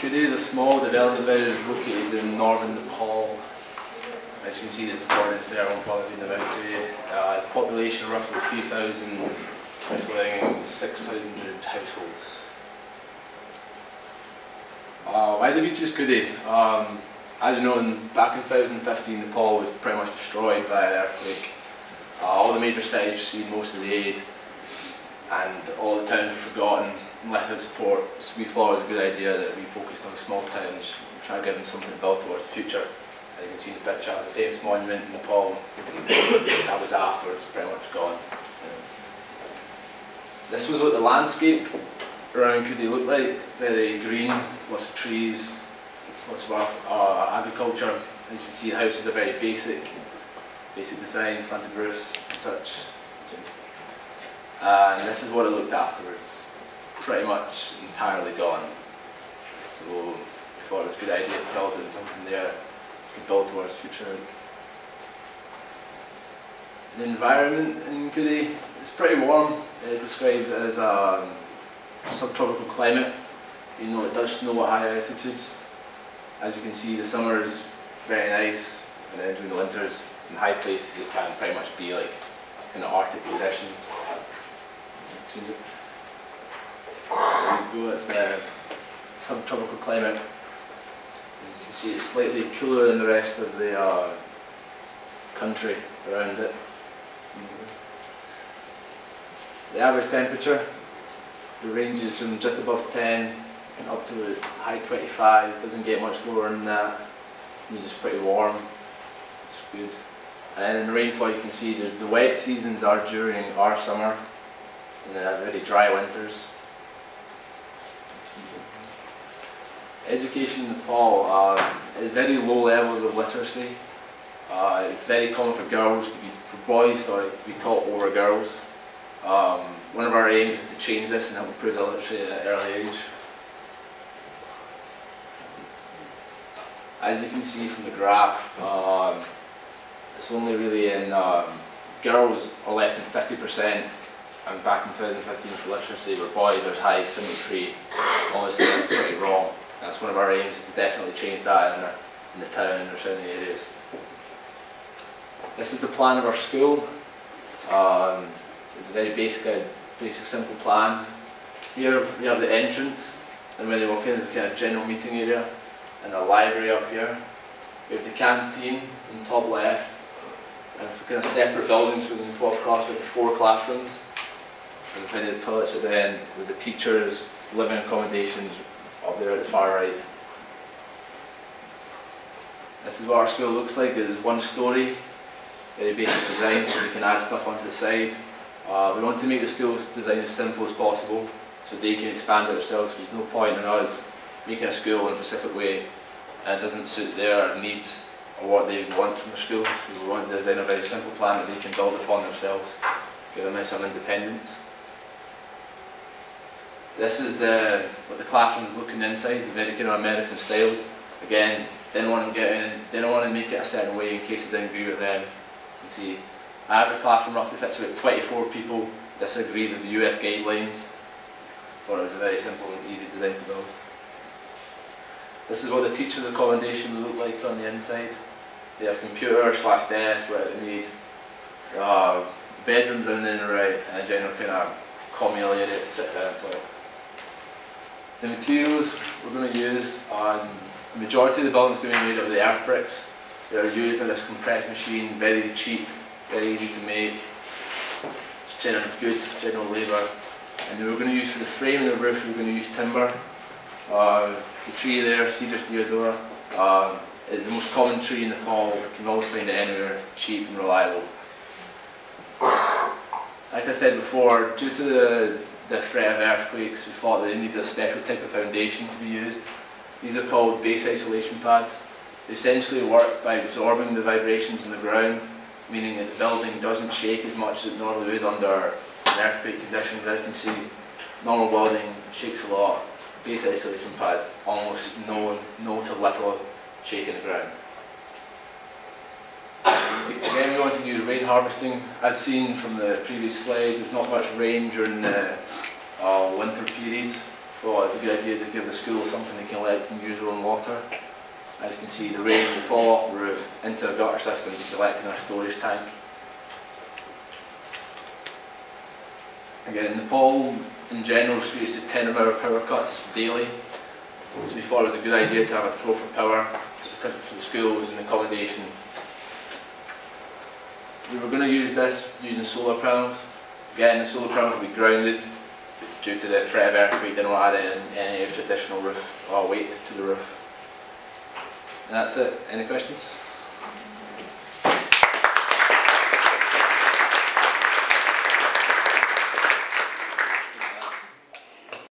Kudi is a small development village located in northern Nepal. As you can see, there's the coordinates there, I won't bother reading them out to you. Uh, it's a population of roughly 3,000, living 600 households. Uh, why the beach is Kudi? Um, as you know, in, back in 2015, Nepal was pretty much destroyed by an earthquake. Uh, all the major cities received most of the aid, and all the towns were forgotten and without support. We thought it was a good idea that we focused on small towns, and try to give them something to build towards the future. As you can see the picture, it's a famous monument in Nepal. that was after, it's pretty much gone. This was what the landscape around Kudi looked like. Very green, lots of trees, lots of uh, agriculture. As you can see, the houses are very basic, basic design, slanted roofs and such. And this is what it looked afterwards. Pretty much entirely gone. So we thought it was a good idea to build in something there to build towards future. The environment in Kudi is pretty warm. It is described as a um, subtropical climate. You know it does snow at high altitudes. As you can see the summer is very nice and then during the winters in high places it can pretty much be like kind of arctic conditions. Go, it's the subtropical climate. You can see it's slightly cooler than the rest of the uh, country around it. The average temperature the ranges from just above 10 up to high 25, doesn't get much lower than that. It's just pretty warm, it's good. And in the rainfall you can see the, the wet seasons are during our summer and then very dry winters. Education in Nepal uh, is very low levels of literacy. Uh, it's very common for girls to be, for boys sorry, to be taught over girls. Um, one of our aims is to change this and help improve the literacy at an early age. As you can see from the graph, um, it's only really in um, girls are less than 50% and back in 2015 for literacy where boys are as high as 73. Honestly, that's pretty wrong. One of our aims is to definitely change that in, our, in the town and the surrounding areas. This is the plan of our school. Um, it's a very basic, uh, basic simple plan. Here we have the entrance, and when you walk in, there's a kind of general meeting area, and a library up here. We have the canteen in the top left, and for kind of separate buildings, we can walk across with four classrooms, and then the toilets at the end with the teachers' living accommodations there at the far right. This is what our school looks like. It is one story, very basic design, so we can add stuff onto the side. Uh, we want to make the school's design as simple as possible so they can expand it themselves. There's no point in us making a school in a specific way it doesn't suit their needs or what they want from the school. So we want to design a very simple plan that they can build upon themselves, give them some independence. This is the what the classroom looking inside, the very kind of American style. Again, didn't want to get in, didn't want to make it a certain way in case they didn't agree with them. You can see Average classroom roughly fits about 24 people. This agrees with the US guidelines. Thought it was a very simple and easy design to build. This is what the teacher's accommodation look like on the inside. They have computer slash desk where they need uh, bedrooms in the right and a general kind of communal area to sit down and talk. The materials we're going to use, um, the majority of the building is going to be made of the earth bricks. They are used in this compressed machine, very cheap, very easy to make. It's general, good general labour. And then we're going to use for the frame and the roof, we're going to use timber. Uh, the tree there, Cedrus deodara, uh, is the most common tree in Nepal. You can always find it anywhere, cheap and reliable. Like I said before, due to the, the threat of earthquakes, we thought that they needed a special type of foundation to be used. These are called base isolation pads. They essentially work by absorbing the vibrations in the ground meaning that the building doesn't shake as much as it normally would under an earthquake conditions. As you can see, normal building shakes a lot. Base isolation pads, almost no, no to little shake in the ground. Want to use rain harvesting. As seen from the previous slide, there's not much rain during the uh, winter periods. it'd be a good idea to give the school something they can collect and use their own water. As you can see, the rain will fall off the roof into a gutter system to be collected in a storage tank. Again, Nepal in general experiences 10 hour power cuts daily. So we thought it was a good idea to have a throw for power for the schools and accommodation. We were going to use this using solar panels. Again, the solar panels will be grounded due to the threat of earthquake. They don't add any, any additional roof or weight to the roof. And that's it. Any questions?